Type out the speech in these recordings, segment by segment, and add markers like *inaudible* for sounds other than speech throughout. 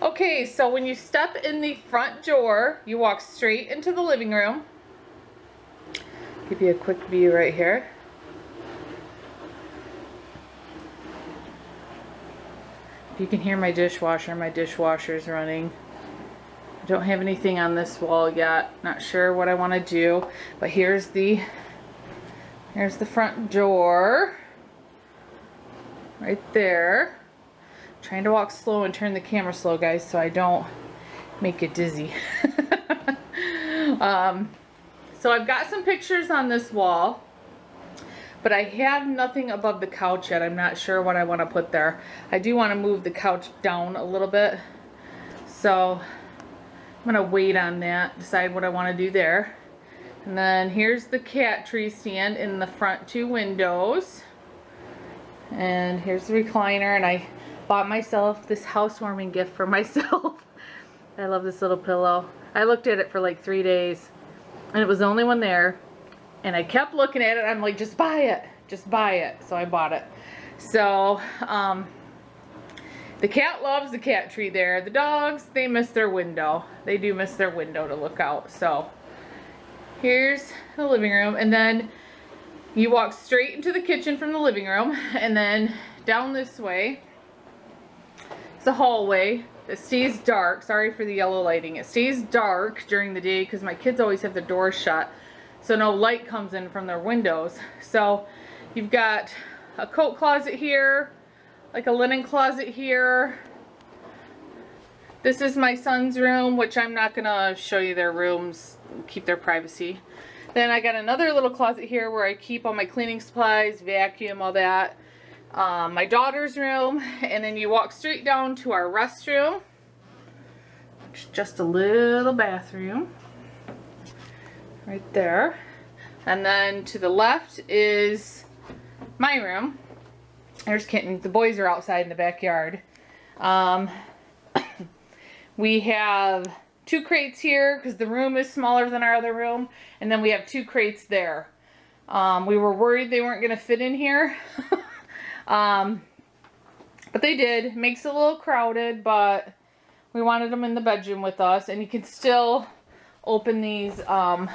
Okay, so when you step in the front door, you walk straight into the living room. Give you a quick view right here. You can hear my dishwasher, my dishwasher's running. I don't have anything on this wall yet. Not sure what I want to do, but here's the here's the front door. Right there. Trying to walk slow and turn the camera slow, guys, so I don't make it dizzy. *laughs* um, so I've got some pictures on this wall, but I have nothing above the couch yet. I'm not sure what I want to put there. I do want to move the couch down a little bit, so I'm going to wait on that, decide what I want to do there. And then here's the cat tree stand in the front two windows. And here's the recliner, and I bought myself this housewarming gift for *laughs* myself. I love this little pillow. I looked at it for like three days and it was the only one there and I kept looking at it. I'm like, just buy it, just buy it. So I bought it. So, um, the cat loves the cat tree there. The dogs, they miss their window. They do miss their window to look out. So, here's the living room. And then you walk straight into the kitchen from the living room. And then down this way it's a hallway. It stays dark. Sorry for the yellow lighting. It stays dark during the day because my kids always have the doors shut. So no light comes in from their windows. So you've got a coat closet here, like a linen closet here. This is my son's room, which I'm not going to show you their rooms, keep their privacy. Then I got another little closet here where I keep all my cleaning supplies, vacuum, all that um, my daughter's room, and then you walk straight down to our restroom. It's just a little bathroom right there. And then to the left is my room. There's Kitten. The boys are outside in the backyard. Um, *coughs* we have two crates here because the room is smaller than our other room. And then we have two crates there. Um, we were worried they weren't going to fit in here. *laughs* Um, but they did. Makes it a little crowded, but we wanted them in the bedroom with us. And you can still open these um,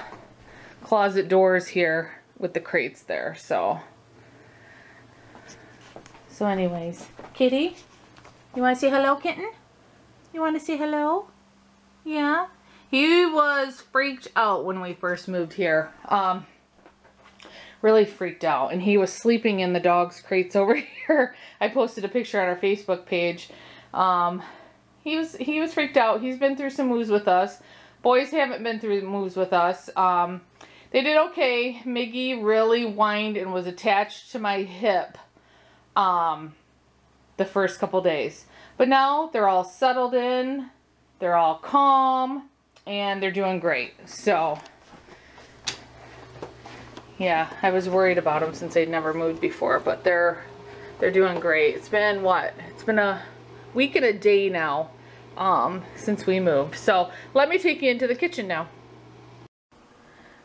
closet doors here with the crates there. So, so anyways. Kitty, you want to say hello, kitten? You want to say hello? Yeah? He was freaked out when we first moved here. Um, really freaked out and he was sleeping in the dog's crates *laughs* over here. I posted a picture on our Facebook page. Um, he was he was freaked out. He's been through some moves with us. Boys haven't been through moves with us. Um, they did okay. Miggy really whined and was attached to my hip um, the first couple days. But now they're all settled in. They're all calm and they're doing great. So yeah, I was worried about them since they'd never moved before, but they're they're doing great. It's been what? It's been a week and a day now um, since we moved. So let me take you into the kitchen now.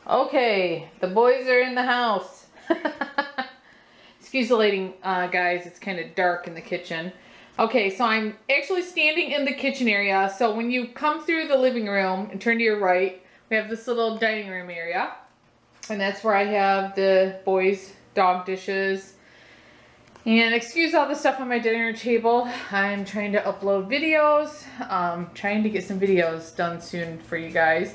Okay, the boys are in the house. *laughs* Excuse the lighting, uh, guys. It's kind of dark in the kitchen. Okay, so I'm actually standing in the kitchen area. So when you come through the living room and turn to your right, we have this little dining room area. And that's where I have the boys' dog dishes. And excuse all the stuff on my dinner table. I'm trying to upload videos. Um, trying to get some videos done soon for you guys.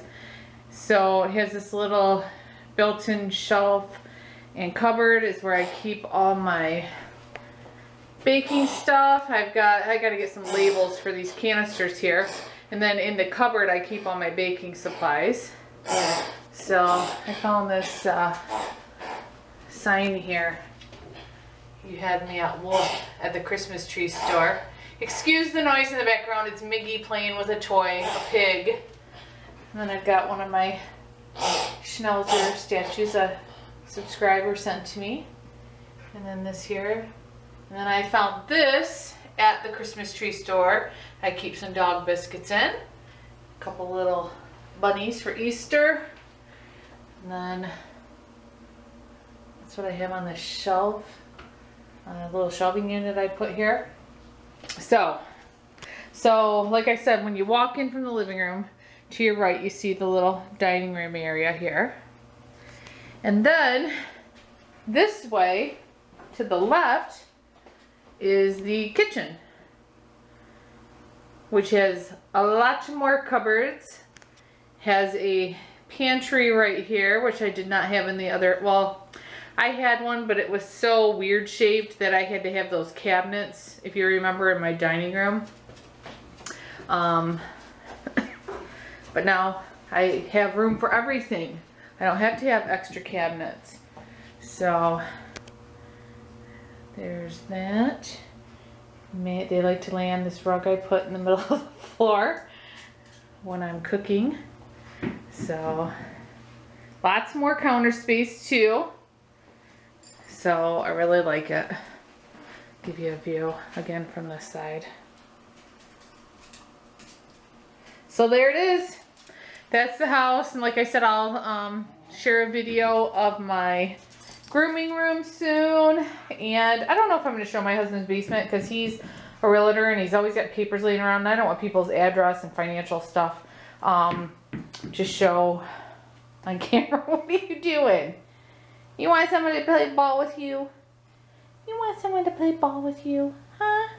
So it has this little built-in shelf and cupboard is where I keep all my baking stuff. I've got, I got to get some labels for these canisters here. And then in the cupboard, I keep all my baking supplies. So I found this uh, sign here. You had me at Wolf at the Christmas tree store. Excuse the noise in the background. It's Miggy playing with a toy, a pig. And then I've got one of my Schnauzer statues a subscriber sent to me. And then this here. And then I found this at the Christmas tree store. I keep some dog biscuits in. A couple little bunnies for Easter. And then that's what I have on the shelf. A little shelving unit I put here. So So, like I said, when you walk in from the living room, to your right, you see the little dining room area here. And then this way to the left is the kitchen, which has a lot more cupboards, has a pantry right here, which I did not have in the other, well, I had one, but it was so weird shaped that I had to have those cabinets, if you remember, in my dining room. Um, *coughs* but now I have room for everything. I don't have to have extra cabinets. So there's that. They like to lay on this rug I put in the middle of the floor when I'm cooking. So lots more counter space too. So I really like it. Give you a view again from this side. So there it is. That's the house. And like I said, I'll um, share a video of my grooming room soon. And I don't know if I'm going to show my husband's basement because he's a realtor and he's always got papers laying around. And I don't want people's address and financial stuff um, to show *laughs* on camera. *laughs* what are you doing? You want someone to play ball with you? You want someone to play ball with you? Huh?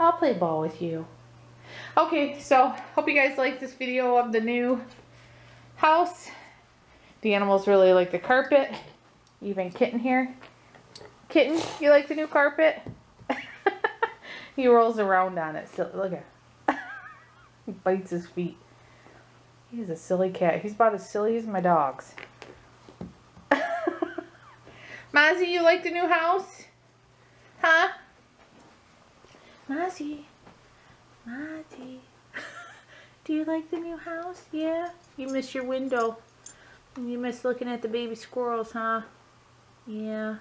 I'll play ball with you. Okay, so hope you guys like this video of the new house. The animals really like the carpet. Even Kitten here. Kitten, you like the new carpet? *laughs* he rolls around on it. So, look at He bites his feet. He's a silly cat. He's about as silly as my dogs. *laughs* Mozzie, you like the new house? Huh? Mozzie. Mozzie. *laughs* Do you like the new house? Yeah? You miss your window. You miss looking at the baby squirrels, huh? Yeah.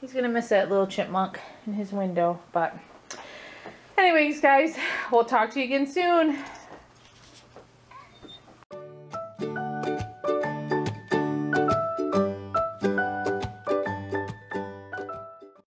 He's going to miss that little chipmunk in his window. But anyways, guys, we'll talk to you again soon.